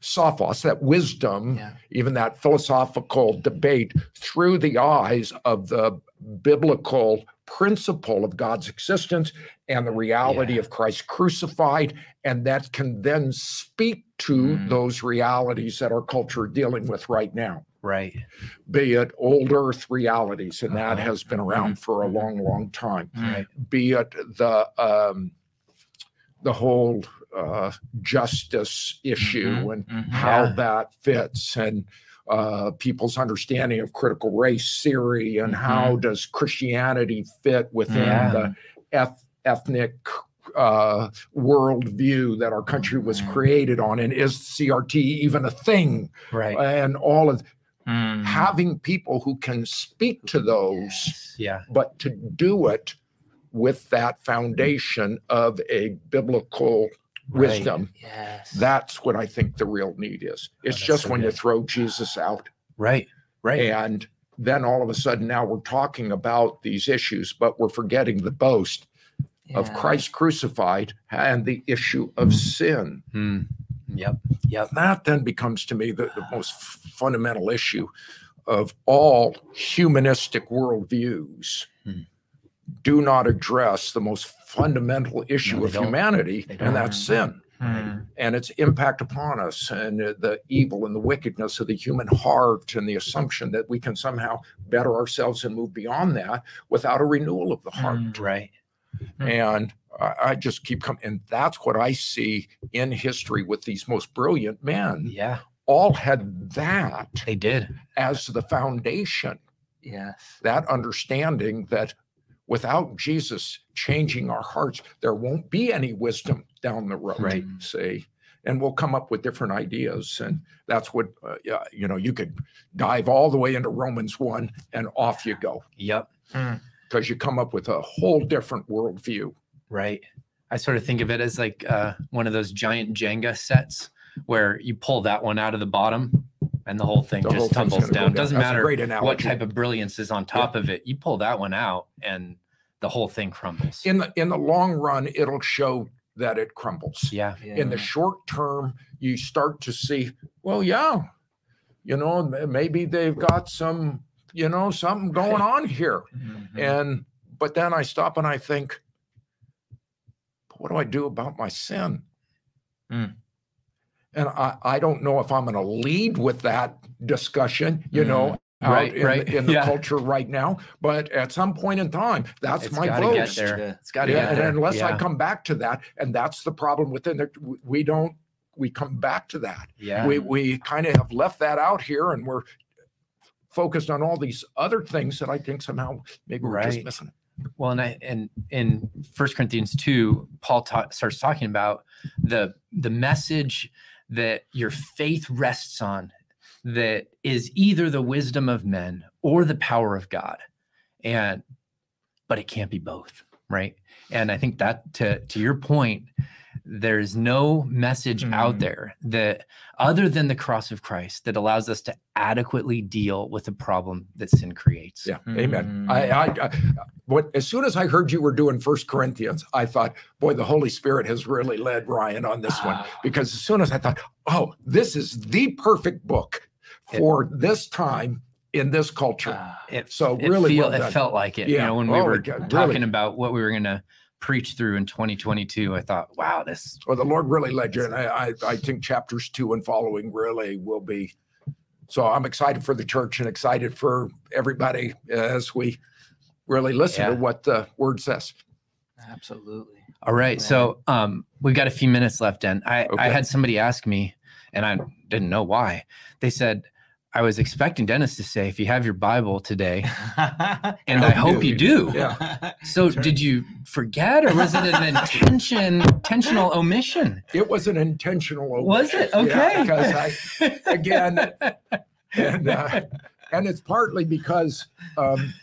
sophos, that wisdom, Yeah. even that philosophical debate through the eyes of the biblical principle of God's existence and the reality Yeah. of Christ crucified, and that can then speak to Mm. those realities that our culture is dealing with right now, Right. be it old earth realities, and that Uh-huh. has been around for a long, long time. Right. be it the um, the whole uh, justice issue Mhm, and mhm. how Yeah. that fits and uh, people's understanding of critical race theory and how does Christianity fit within Yeah. the eth- ethnic uh, worldview that our country was Mhm. created on, and is CRT even a thing? Right. And all of Mm. having people who can speak to those, Yes. Yeah. but to do it with that foundation of a biblical Right. wisdom. Yes. That's what I think the real need is. It's that's just so when you throw Jesus out Right. Right. and then all of a sudden now we're talking about these issues, but we're forgetting the boast of Christ crucified and the issue of sin. Hmm. Yep. Yep. That then becomes to me the, the most fundamental issue of all humanistic worldviews. Hmm. Do not address the most fundamental issue they of don't. humanity, They and that's sin Mm. and its impact upon us and uh, the evil and the wickedness of the human heart and the assumption that we can somehow better ourselves and move beyond that without a renewal of the heart. Mm. Right. Hmm. And I, I just keep coming, and that's what I see in history with these most brilliant men. Yeah. All had that They did. as the foundation, Yes. that understanding that without Jesus changing our hearts, there won't be any wisdom down the road. Right. See, and we'll come up with different ideas, and that's what uh, yeah, you know. You could dive all the way into Romans one, and off you go Yep. because you come up with a whole different worldview. Right. I sort of think of it as like uh, one of those giant Jenga sets where you pull that one out of the bottom and the whole thing The just thing's tumbles gonna down. Doesn't That's matter great what type of brilliance is on top of it. You pull that one out and the whole thing crumbles. In the in the long run, it'll show that it crumbles. yeah. in the short term, you start to see, well, yeah, you know, maybe they've got some, you know, something going on here. Mhm. And, but then I stop and I think, what do I do about my sin? Mm. And I, I don't know if I'm going to lead with that discussion, you know, mm-hmm. out Right, in, right. the- in the Yeah. culture right now. But at some point in time, that's It's my gotta get there. It's got to Yeah, get and there. unless I come back to that, and that's the problem within it, we don't, we come back to that. yeah. We, we kind of have left that out here and we're focused on all these other things that I think somehow maybe we're just Right. missing. Well, and I and in First Corinthians two, Paul ta- starts talking about the the message that your faith rests on, that is either the wisdom of men or the power of God, and but it can't be both, right? And I think that to to your point, there's no message out Mhm. there that other than the cross of Christ that allows us to adequately deal with the problem that sin creates. Yeah, amen. Mm. I, I, I, what as soon as I heard you were doing First Corinthians, I thought, boy, the Holy Spirit has really led Ryan on this one Ah. because as soon as I thought, oh, this is the perfect book It- for this time in this culture. Ah. it, So it really feel, well it felt like it. You Yeah. know, when we Oh, were it got- talking really. about what we were going to preach through in 2022, I thought, wow, this. Well, the Lord really led you, and I, I, I think chapters two and following really will be. So I'm excited for the church and excited for everybody as we really listen to what the Word says. Absolutely. All right, so um, we've got a few minutes left, and I, I had somebody ask me, and I didn't know why. They said, I was expecting Dennis to say, if you have your Bible today, and I hope you do. Yeah. So Sure. did you forget, or was it an intention, intentional omission? It was an intentional. Omission. Was it? omission. Yeah, Okay. because I again, and uh, and it's partly because um,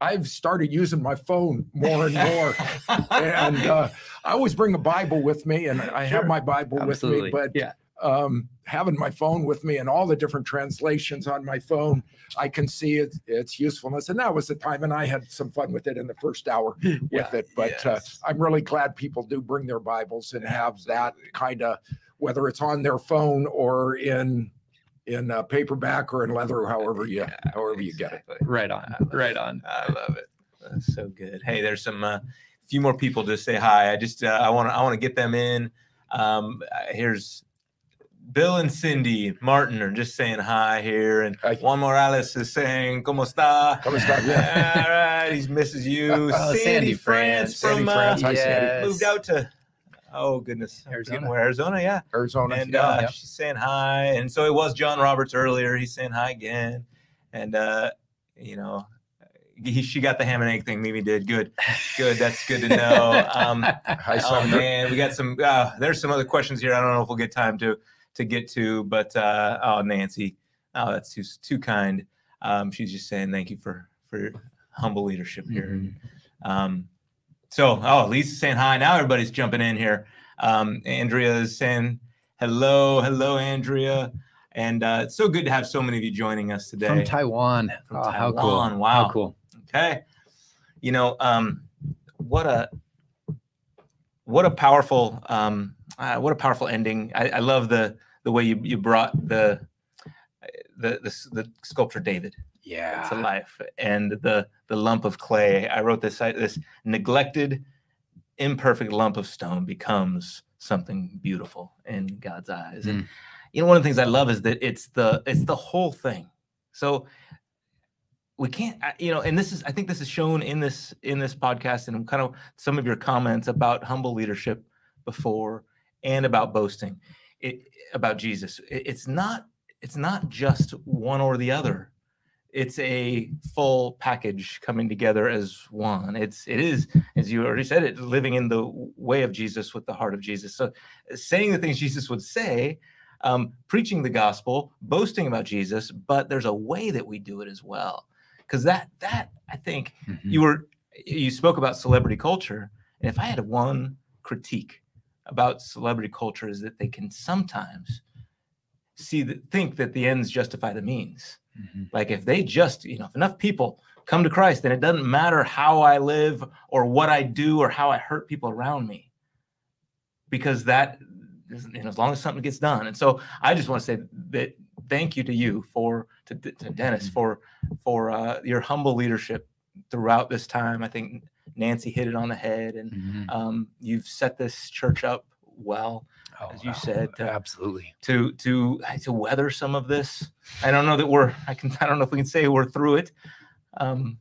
I've started using my phone more and more, and uh, I always bring a Bible with me, and I have my Bible with me, Absolutely. but yeah. um, having my phone with me and all the different translations on my phone, I can see its, its usefulness. And that was the time, and I had some fun with it in the first hour with Yeah, it. But uh. I'm really glad people do bring their Bibles and have that kind of, whether it's on their phone or in in uh, paperback or in leather, however you however you get it. Right on. Right on. I love it. That's so good. Hey, there's some uh, few more people to say hi. I just uh, I want to I want to get them in. Um, uh, here's Bill and Cindy Martin are just saying hi here, and Hi. Juan Morales is saying "Cómo está?" ¿Cómo está? Yeah. All right, he misses you. Oh, Sandy, Sandy France France. from Sandy uh, France. Hi, Sandy. Yes. moved out to Oh goodness, Arizona. where Arizona, yeah. Arizona. and yeah. uh, Yep. she's saying hi. And so it was John Roberts earlier. He's saying hi again, and uh, you know, he, she got the ham and egg thing. Mimi did good, good. That's good to know. Um, Hi, oh man, we got some. Uh, there's some other questions here. I don't know if we'll get time to to get to, but uh, oh Nancy, oh that's too too kind. Um, she's just saying thank you for for your humble leadership here. Mhm. Um, so, oh, Lisa's saying hi. Now everybody's jumping in here. Um, Andrea is saying hello, hello, Andrea. And uh, it's so good to have so many of you joining us today. From Taiwan. From oh, how cool. Taiwan. Wow. How cool. Okay. You know, um, what a what a powerful um, uh, what a powerful ending. I, I love the the way you you brought the the the, the sculpture David Yeah. to life and the the lump of clay. I wrote this this neglected imperfect lump of stone becomes something beautiful in god's eyes. And mm. you know one of the things i love is that it's the it's the whole thing. So we can't you know and this is i think this is shown in this in this podcast and kind of some of your comments about humble leadership before and about boasting it about jesus. It- it's not it's not just one or the other it's a full package coming together as one. It's it is as you already said it living in the way of jesus with the heart of jesus. So saying the things jesus would say um, preaching the gospel boasting about jesus but there's a way that we do it as well. Because that that i think Mhm. you were you spoke about celebrity culture and if i had one critique about celebrity culture is that they can sometimes see that think that the ends justify the means Mhm. like if they just you know if enough people come to christ then it doesn't matter how i live or what i do or how i hurt people around me because that is- you know, as long as something gets done and so i just want to say that thank you to you for to, to dennis Mhm. for for uh, your humble leadership throughout this time i think nancy hit it on the head and Mhm. um, you've set this church up well Oh, as you wow. said, uh, absolutely. to to to weather some of this. I don't know that we're I can I don't know if we can say we're through it. Um,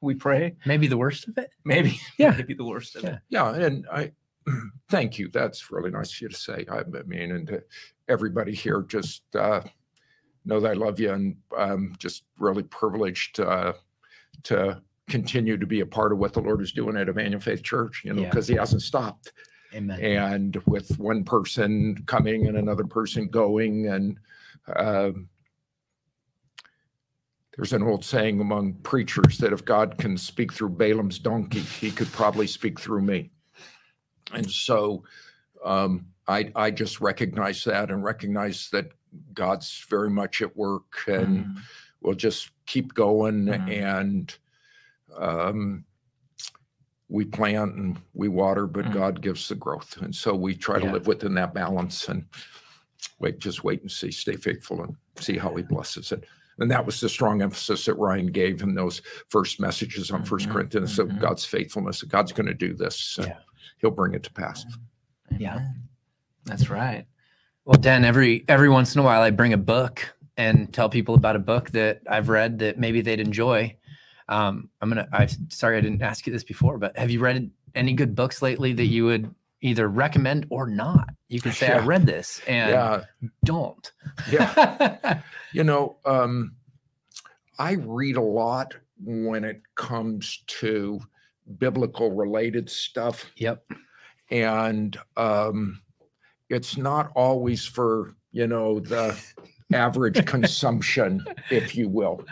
we pray Maybe the worst of it. maybe Yeah. maybe the worst of it. Yeah, and I thank you. That's really nice of you to say. I, I mean, and to everybody here, just uh, know that I love you, and I'm just really privileged uh, to continue to be a part of what the Lord is doing at Emmanuel Faith Church. You know, Yeah. because He hasn't stopped, Amen. and with one person coming and another person going, and um, there's an old saying among preachers that if God can speak through Balaam's donkey, he could probably speak through me. And so um, I, I just recognize that and recognize that God's very much at work and Mm. we'll just keep going Mhm. and um, we plant and we water, but Mhm. God gives the growth. And so we try to live within that balance and wait, just wait and see, stay faithful and see how he blesses it. And that was the strong emphasis that Ryan gave in those first messages on First Mhm, Corinthians of mhm. God's faithfulness. that God's going to do this. and Yeah. He'll bring it to pass. Yeah. That's right. Well, Dan, every every once in a while I bring a book and tell people about a book that I've read that maybe they'd enjoy. Um, I'm gonna. I'm sorry I didn't ask you this before, but have you read any good books lately that you would either recommend or not? You can say I read this and Yeah. don't. Yeah. You know, um, I read a lot when it comes to biblical related stuff. yep. And um, it's not always for, you know, the average consumption, if you will.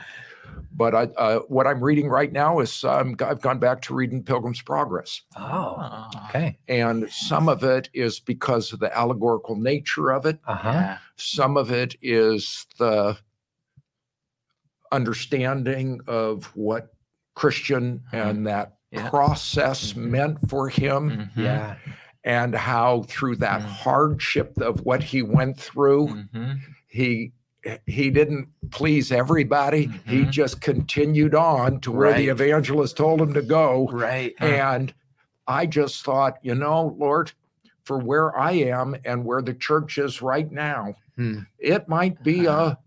But I, uh, what I'm reading right now is um, I've gone back to reading Pilgrim's Progress. Oh. Okay. And some of it is because of the allegorical nature of it. Uh huh. Some of it is the understanding of what Christian Mhm. and that Yeah. process Mhm. meant for him, Mhm. Yeah. and how through that Mhm. hardship of what he went through, Mhm. he he didn't please everybody. He Mhm. just continued on to where the evangelist told him to go. Right. And I just thought, you know, Lord, for where I am and where the church is right now, Hmm. it might be a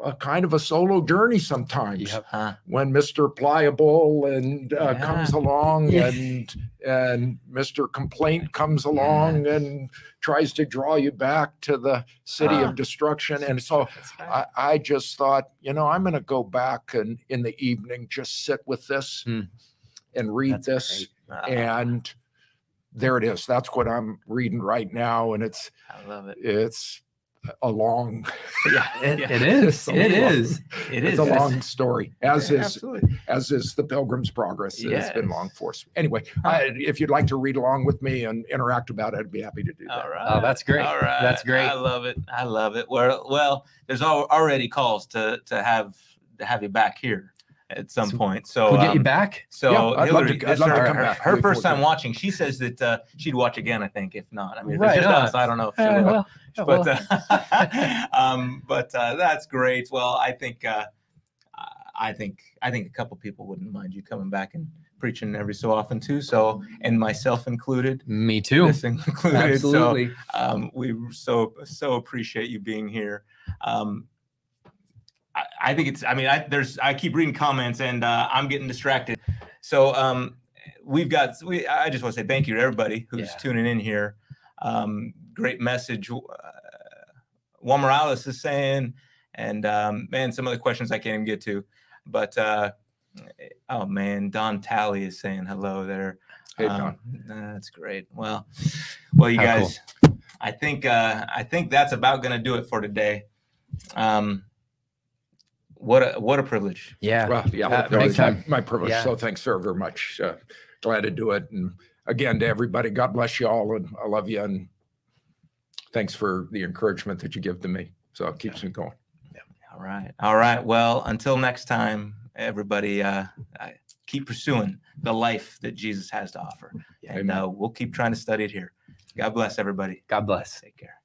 a kind of a solo journey sometimes Yep. Huh? when Mr. Pliable and uh, Yeah. comes along Yeah. and and Mr. Complaint comes along and tries to draw you back to the city Huh. of destruction. And so right. I, I just thought, you know, I'm going to go back and in the evening just sit with this Hmm. and read That's this. Uh, And there it is. That's what I'm reading right now. And it's I love it. it's a long Yeah, It, it is. It's a It long- is. it it's is. a long story, as Yeah, is absolutely. as is the Pilgrim's Progress. It's been long for us. Anyway, Huh. I, if you'd like to read along with me and interact about it, I'd be happy to do that. All right. Oh, that's great. All right. That's great. I love it. I love it. Well, well, there's already calls to to have to have you back here at some So point. So We'll get you um, back. So Yeah, I'd love to- Hillary, I'd love is to her, her- her first time watching. She says that uh, she'd watch again. I think if not, I mean, if Right it's just on. us. I don't know if Uh, well, but uh, um, but uh, that's great. Well, I think uh, I think I think a couple people wouldn't mind you coming back and preaching every so often too. So and myself included. me too. This included. Absolutely. So um, we so so appreciate you being here. Um, I, I think it's. I mean, I there's. I keep reading comments and uh, I'm getting distracted. So um, we've got. We. I just want to say thank you to everybody who's Yeah. tuning in here. Um, great message. Uh, Juan Morales is saying, and um, man, some of the questions I can't even get to, but uh, oh man, Don Talley is saying hello there. Hey, Um, that's great. Well, well, you How cool. guys, I think uh, I think that's about going to do it for today. Um, what a what a privilege. Yeah. Well, yeah, Uh, no, big time. my privilege. Yeah. So thanks very, very much. Uh, glad to do it. And again, to everybody, God bless you all, and I love you. And thanks for the encouragement that you give to me. So it keeps me going. All right, all right. Well, until next time, everybody, uh, keep pursuing the life that Jesus has to offer, and Amen. uh, we'll keep trying to study it here. God bless everybody. God bless. Take care.